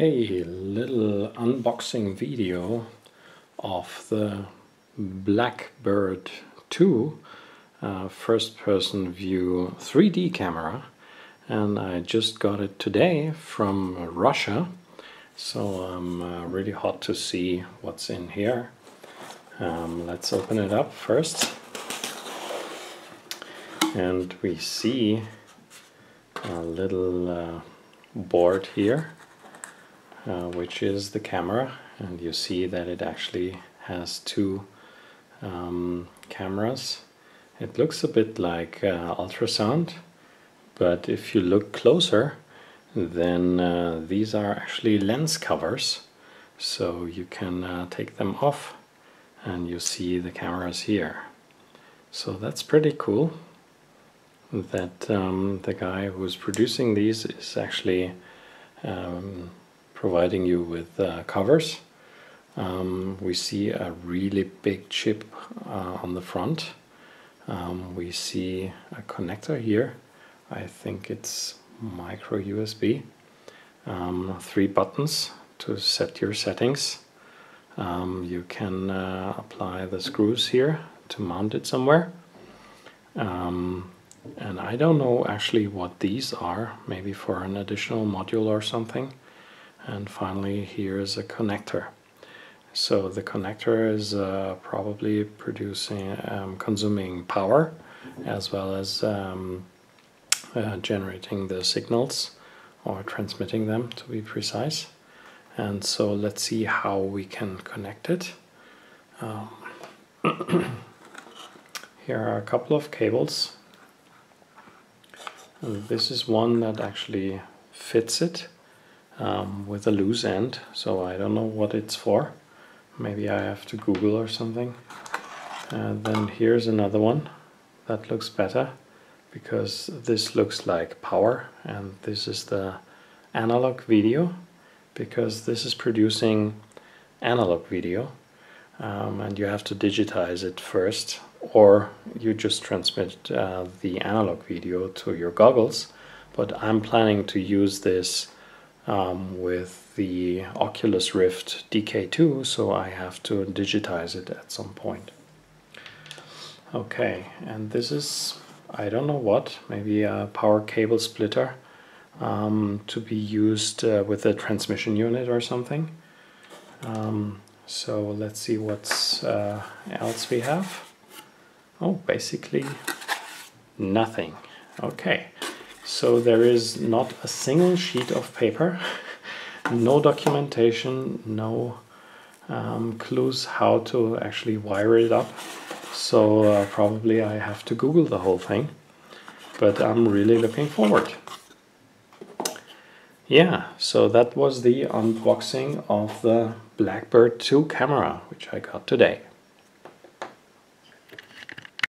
Hey, little unboxing video of the Blackbird 2 uh, first person view 3D camera. And I just got it today from Russia. So I'm uh, really hot to see what's in here. Um, let's open it up first. And we see a little uh, board here uh, which is the camera. And you see that it actually has two um, cameras. It looks a bit like uh, ultrasound but if you look closer then uh, these are actually lens covers. So you can uh, take them off and you see the cameras here. So that's pretty cool that um, the guy who's producing these is actually um, providing you with uh, covers. Um, we see a really big chip uh, on the front. Um, we see a connector here. I think it's micro USB. Um, three buttons to set your settings. Um, you can uh, apply the screws here to mount it somewhere. Um, and I don't know actually what these are, maybe for an additional module or something and finally here is a connector. So the connector is uh, probably producing um, consuming power as well as um, uh, generating the signals or transmitting them to be precise. And so let's see how we can connect it. Um, here are a couple of cables. And this is one that actually fits it um, with a loose end so I don't know what it's for. Maybe I have to Google or something. And then here's another one that looks better because this looks like power and this is the analog video because this is producing analog video um, and you have to digitize it first or you just transmit uh, the analog video to your goggles. But I'm planning to use this um, with the Oculus Rift DK2 so I have to digitize it at some point. Okay, and this is, I don't know what, maybe a power cable splitter um, to be used uh, with a transmission unit or something. Um, so let's see what uh, else we have. Oh, basically nothing. Okay, so there is not a single sheet of paper, no documentation, no um, clues how to actually wire it up. So uh, probably I have to Google the whole thing, but I'm really looking forward. Yeah, so that was the unboxing of the Blackbird 2 camera, which I got today.